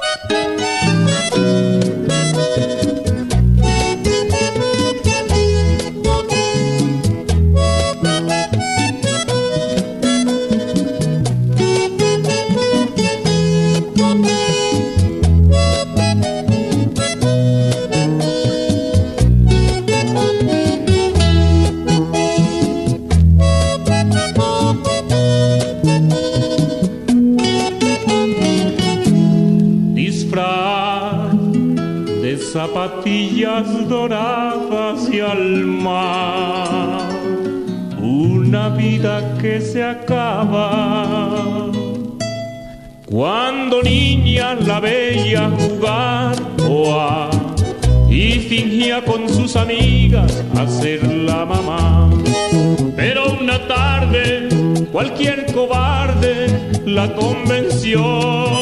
Música zapatillas doradas y al mar. Una vida que se acaba. Cuando niña la veía jugar a y fingía con sus amigas hacer la mamá. Pero una tarde cualquier cobarde la convenció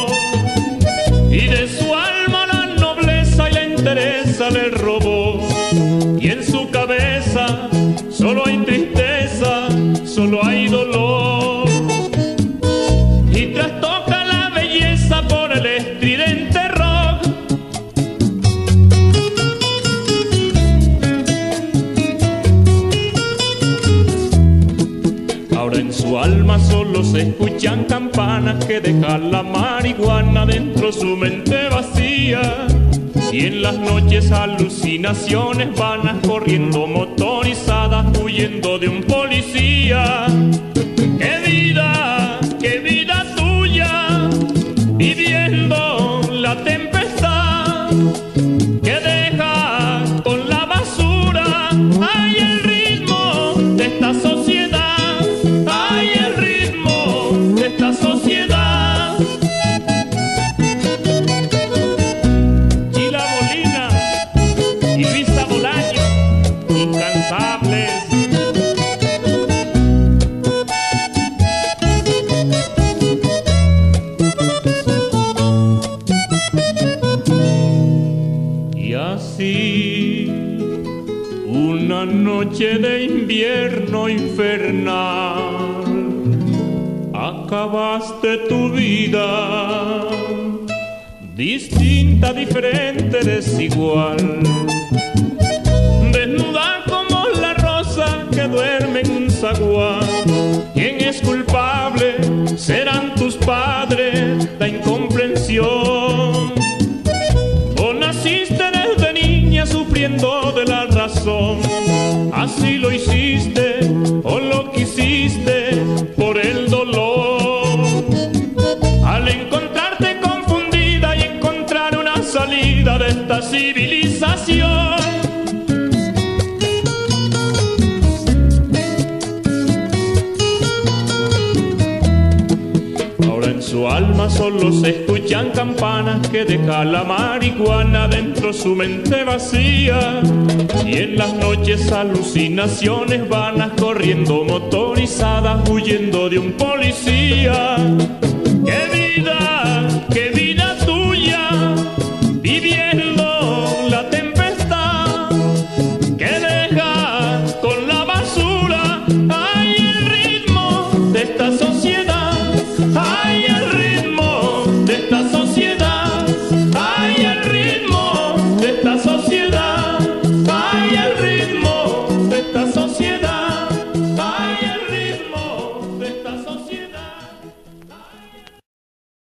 su alma solo se escuchan campanas que dejan la marihuana dentro su mente vacía y en las noches alucinaciones vanas corriendo motorizadas huyendo de un policía. ¡Qué vida, qué vida tuya! Viviendo noche de invierno infernal, acabaste tu vida, distinta, diferente, desigual, desnuda como la rosa que duerme en un zaguán. ¿Quién es culpable? Serán tus padres, la incomprensión. Así lo alma solo se escuchan campanas que deja la marihuana dentro su mente vacía y en las noches alucinaciones vanas corriendo motorizadas huyendo de un policía.